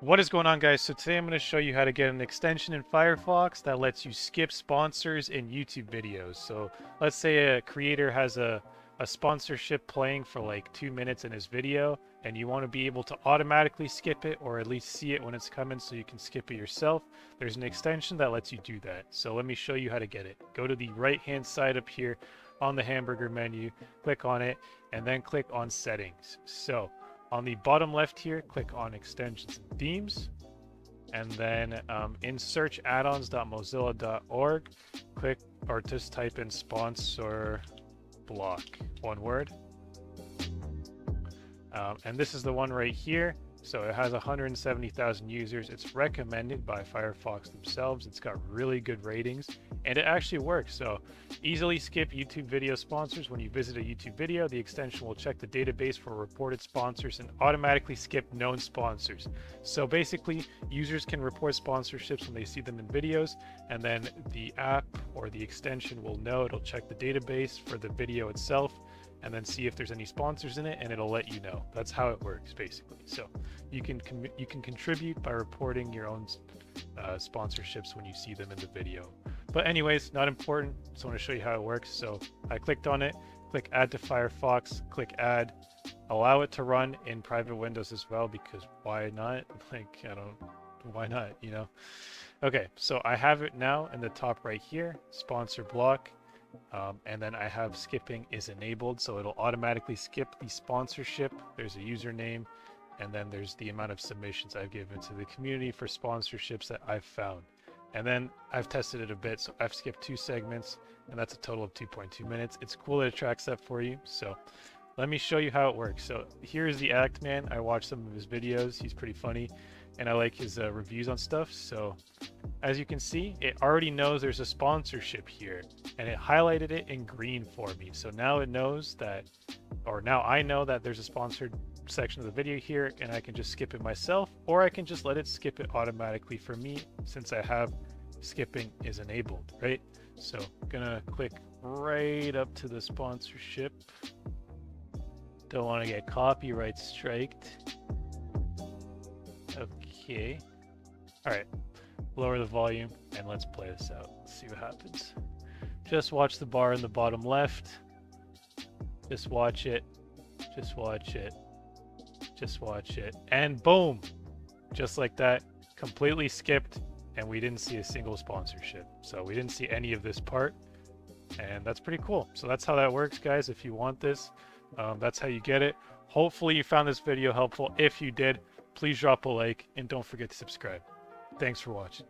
What is going on guys? So today I'm going to show you how to get an extension in Firefox that lets you skip sponsors in YouTube videos. So let's say a creator has a, a sponsorship playing for like two minutes in his video and you want to be able to automatically skip it or at least see it when it's coming so you can skip it yourself. There's an extension that lets you do that. So let me show you how to get it. Go to the right hand side up here on the hamburger menu, click on it, and then click on settings. So on the bottom left here, click on extensions and themes. And then um, in search addons.mozilla.org, click or just type in sponsor block, one word. Um, and this is the one right here. So it has 170,000 users. It's recommended by Firefox themselves. It's got really good ratings and it actually works. So easily skip YouTube video sponsors. When you visit a YouTube video, the extension will check the database for reported sponsors and automatically skip known sponsors. So basically users can report sponsorships when they see them in videos and then the app or the extension will know, it'll check the database for the video itself and then see if there's any sponsors in it and it'll let you know. That's how it works basically. So you can you can contribute by reporting your own uh, sponsorships when you see them in the video. But anyways not important. Just want to show you how it works. So i clicked on it click add to firefox click add. Allow it to run in private windows as well because why not? Like i don't why not you know? Okay so i have it now in the top right here sponsor block um, and then I have skipping is enabled, so it'll automatically skip the sponsorship. There's a username, and then there's the amount of submissions I've given to the community for sponsorships that I've found. And then I've tested it a bit, so I've skipped two segments, and that's a total of 2.2 minutes. It's cool that it tracks that for you, so let me show you how it works. So here's the Act Man. I watched some of his videos. He's pretty funny, and I like his uh, reviews on stuff. So as you can see, it already knows there's a sponsorship here and it highlighted it in green for me. So now it knows that, or now I know that there's a sponsored section of the video here and I can just skip it myself or I can just let it skip it automatically for me since I have skipping is enabled, right? So gonna click right up to the sponsorship. Don't want to get copyright striked. Okay. All right lower the volume, and let's play this out. See what happens. Just watch the bar in the bottom left. Just watch it. Just watch it. Just watch it. And boom! Just like that, completely skipped, and we didn't see a single sponsorship. So we didn't see any of this part, and that's pretty cool. So that's how that works, guys. If you want this, um, that's how you get it. Hopefully you found this video helpful. If you did, please drop a like, and don't forget to subscribe. Thanks for watching.